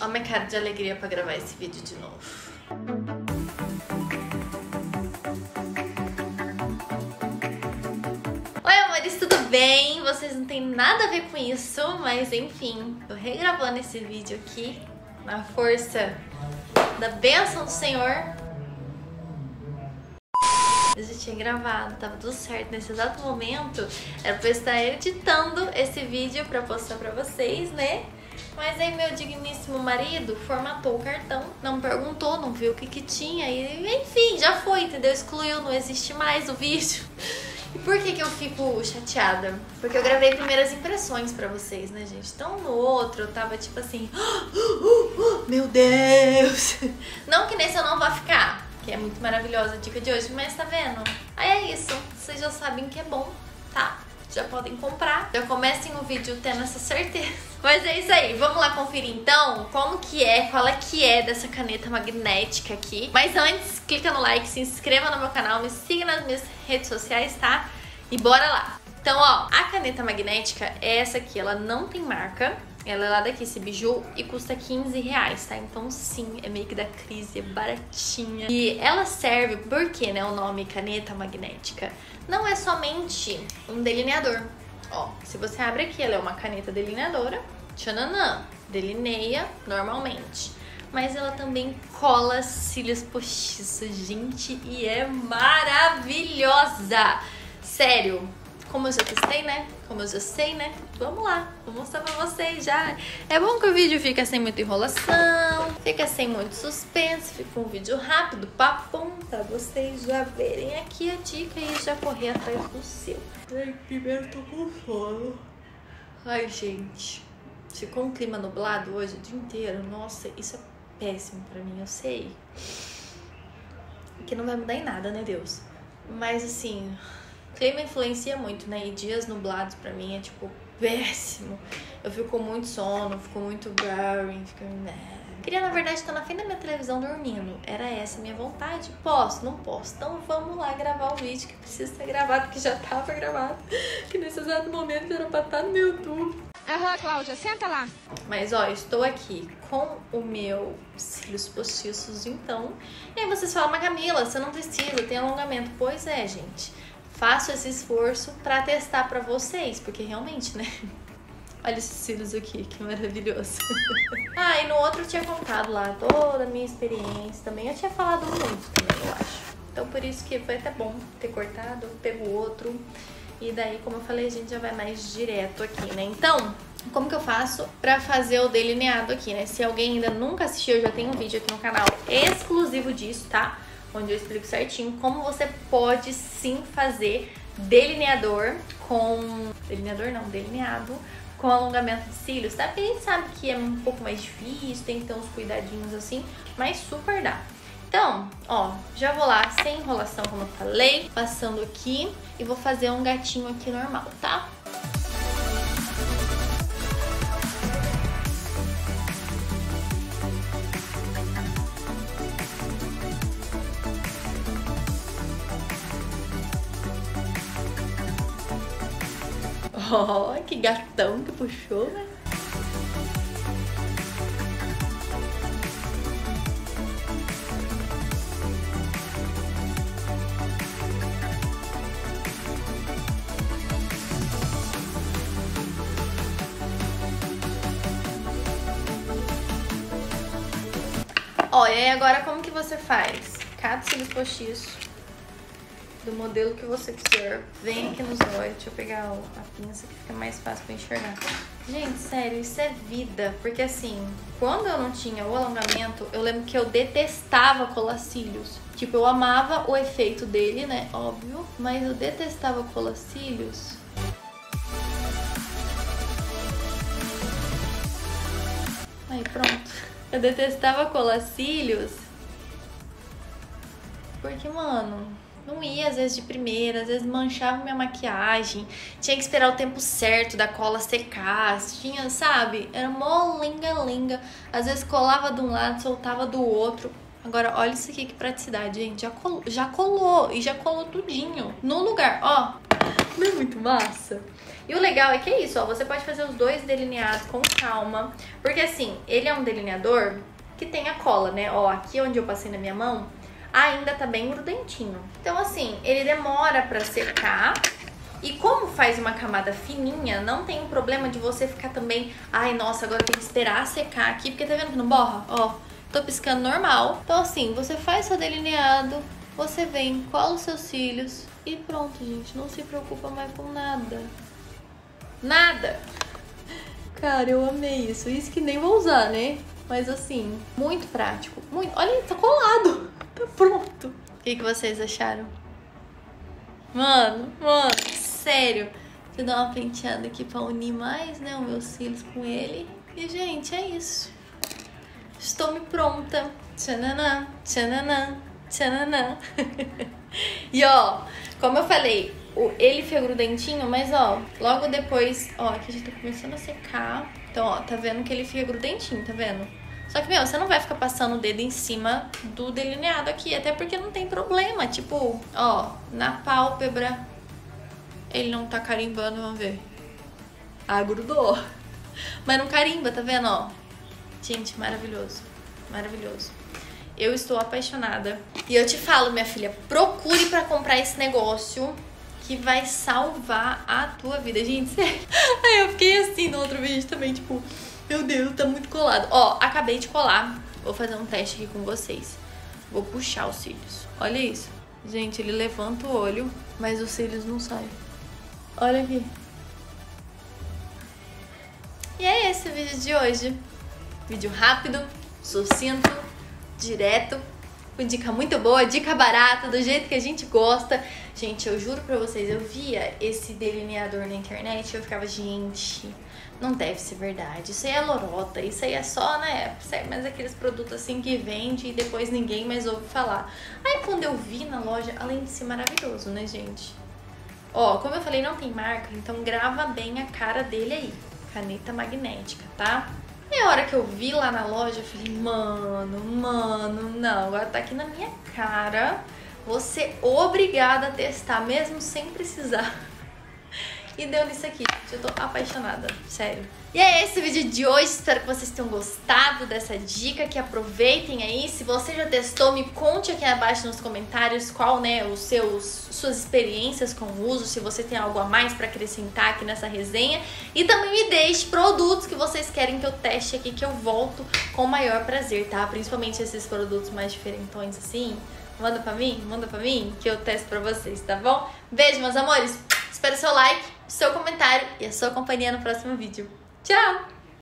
Olha minha cara de alegria pra gravar esse vídeo de novo. Oi, amores, tudo bem? Vocês não tem nada a ver com isso, mas enfim, tô regravando esse vídeo aqui na força da bênção do Senhor. Eu já tinha gravado, tava tudo certo nesse exato momento. Era pra eu estar editando esse vídeo pra postar pra vocês, né? Mas aí meu digníssimo marido formatou o cartão, não perguntou, não viu o que que tinha e enfim, já foi, entendeu? Excluiu, não existe mais o vídeo. E por que que eu fico chateada? Porque eu gravei primeiras impressões pra vocês, né, gente? Então no outro eu tava tipo assim, meu Deus! Não que nesse eu não vá ficar, que é muito maravilhosa a dica de hoje, mas tá vendo? Aí é isso, vocês já sabem que é bom? Já podem comprar, já comecem o vídeo tendo essa certeza. Mas é isso aí, vamos lá conferir então como que é, qual é que é dessa caneta magnética aqui. Mas antes, clica no like, se inscreva no meu canal, me siga nas minhas redes sociais, tá? E bora lá! Então, ó, a caneta magnética é essa aqui, ela não tem marca. Ela é lá daqui, esse biju, e custa 15 reais, tá? Então, sim, é meio que da crise, é baratinha. E ela serve, por que, né, o nome caneta magnética? Não é somente um delineador. Ó, se você abre aqui, ela é uma caneta delineadora, tchananã, delineia normalmente. Mas ela também cola cílios postiços, gente, e é maravilhosa! Sério, como eu já testei, né? Como eu já sei, né? Vamos lá, vou mostrar pra vocês já. É bom que o vídeo fica sem muita enrolação, fica sem muito suspense, fica um vídeo rápido, papum, pra vocês já verem aqui a dica e já correr atrás do seu. Ai, primeiro tô com sono. Ai, gente, ficou um clima nublado hoje o dia inteiro. Nossa, isso é péssimo pra mim, eu sei. Que não vai mudar em nada, né, Deus? Mas assim, clima influencia muito, né? E dias nublados pra mim é tipo péssimo. Eu fico com muito sono, fico muito boring, fico. né. Queria, na verdade, estar na frente da minha televisão dormindo. Era essa a minha vontade. Posso? Não posso. Então vamos lá gravar o vídeo que precisa ser gravado, que já tava gravado. Que nesse exato momento era pra estar no meu YouTube. Aham, Cláudia, senta lá. Mas ó, estou aqui com o meu cílios postiços, então. E aí vocês falam, mas Camila, você não precisa, tem alongamento. Pois é, gente. Faço esse esforço pra testar pra vocês, porque realmente, né? Olha esses cílios aqui, que maravilhoso. ah, e no outro eu tinha contado lá toda a minha experiência também. Eu tinha falado muito também, eu acho. Então por isso que foi até bom ter cortado, pego outro. E daí, como eu falei, a gente já vai mais direto aqui, né? Então, como que eu faço pra fazer o delineado aqui, né? Se alguém ainda nunca assistiu, eu já tenho um vídeo aqui no canal exclusivo disso, tá? Onde eu explico certinho como você pode sim fazer delineador com... Delineador não, delineado com alongamento de cílios, tá? Porque a gente sabe que é um pouco mais difícil, tem que ter uns cuidadinhos assim, mas super dá. Então, ó, já vou lá sem enrolação, como eu falei, passando aqui e vou fazer um gatinho aqui normal, tá? Ó, oh, que gatão que puxou, né? Ó, e agora como que você faz? Cada cílios postiço do modelo que você quiser. Vem aqui nos olhos, deixa eu pegar a pinça que fica mais fácil pra enxergar. Gente, sério, isso é vida. Porque assim, quando eu não tinha o alongamento, eu lembro que eu detestava colar cílios. Tipo, eu amava o efeito dele, né? Óbvio. Mas eu detestava colar cílios. Aí, pronto. Eu detestava colar cílios. Porque, mano, não ia às vezes de primeira, às vezes manchava minha maquiagem, tinha que esperar o tempo certo da cola secar, tinha, sabe? Era mó linga-linga. Às vezes colava de um lado, soltava do outro. Agora, olha isso aqui que praticidade, gente. Já colou, já colou e já colou tudinho. No lugar, ó. Não é muito massa? E o legal é que é isso, ó, você pode fazer os dois delineados com calma, porque assim, ele é um delineador que tem a cola, né? Ó, aqui onde eu passei na minha mão, ainda tá bem grudentinho. Então assim, ele demora pra secar, e como faz uma camada fininha, não tem um problema de você ficar também, ai, nossa, agora tem que esperar secar aqui, porque tá vendo que não borra? Ó, tô piscando normal. Então assim, você faz seu delineado, você vem, cola os seus cílios e pronto, gente. Não se preocupa mais com nada. Nada! Cara, eu amei isso. Isso que nem vou usar, né? Mas assim, muito prático. Muito. Olha, tá colado. Pronto. O que, que vocês acharam? Mano, mano, sério. Vou dar uma penteada aqui pra unir mais, né, os meus cílios com ele. E, gente, é isso. Estou me pronta. Tchananã, tchananã, tchananã. e, ó, como eu falei, ele fica grudentinho, mas, ó, logo depois... Ó, aqui já tá começando a secar. Então, ó, tá vendo que ele fica grudentinho, tá vendo? Só que, meu, você não vai ficar passando o dedo em cima do delineado aqui, até porque não tem problema. Tipo, ó, na pálpebra ele não tá carimbando, vamos ver. Ah, grudou. Mas não carimba, tá vendo, ó? Gente, maravilhoso. Maravilhoso. Eu estou apaixonada. E eu te falo, minha filha, procure para comprar esse negócio que vai salvar a tua vida. Gente, sério. Aí eu fiquei assim no outro vídeo também, tipo... Meu Deus, tá muito colado. Ó, acabei de colar. Vou fazer um teste aqui com vocês. Vou puxar os cílios. Olha isso. Gente, ele levanta o olho, mas os cílios não saem. Olha aqui. E é esse o vídeo de hoje. Vídeo rápido, sucinto, direto, com dica muito boa, dica barata, do jeito que a gente gosta. Gente, eu juro pra vocês, eu via esse delineador na internet e eu ficava, gente não deve ser verdade. Isso aí é lorota, isso aí é só, né? Mas aqueles produtos assim que vende e depois ninguém mais ouve falar. Aí quando eu vi na loja, além de ser maravilhoso, né, gente? Ó, como eu falei, não tem marca, então grava bem a cara dele aí. Caneta magnética, tá? E a hora que eu vi lá na loja, eu falei, mano, mano, não, agora tá aqui na minha cara. Ser obrigada a testar, mesmo sem precisar. E deu nisso aqui. Eu tô apaixonada, sério. E é esse o vídeo de hoje. Espero que vocês tenham gostado dessa dica, que aproveitem aí. Se você já testou, me conte aqui abaixo nos comentários qual, né, os seus suas experiências com o uso, se você tem algo a mais para acrescentar aqui nessa resenha. E também me deixe produtos que vocês querem que eu teste aqui, que eu volto com o maior prazer, tá? Principalmente esses produtos mais diferentões assim. Manda pra mim, manda pra mim, que eu testo pra vocês, tá bom? Beijo, meus amores! Espero seu like, seu comentário e a sua companhia no próximo vídeo. Tchau!